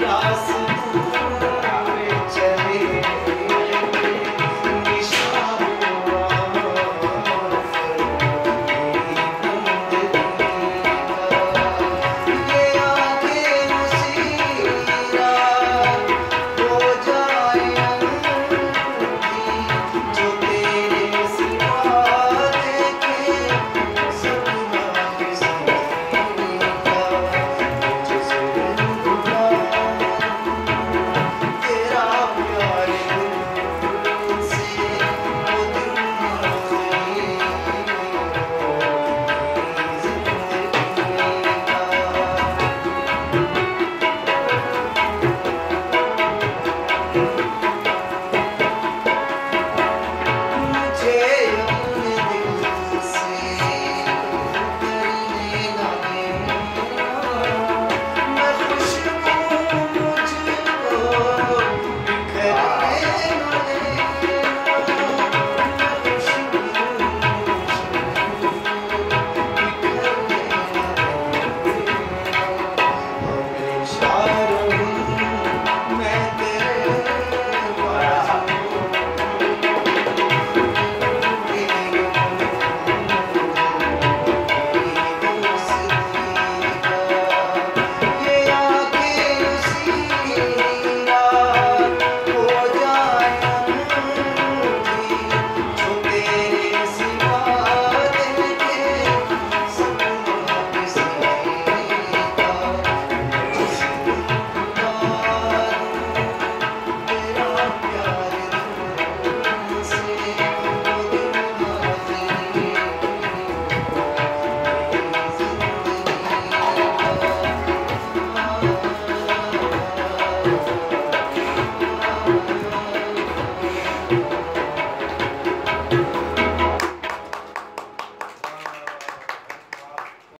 Yes.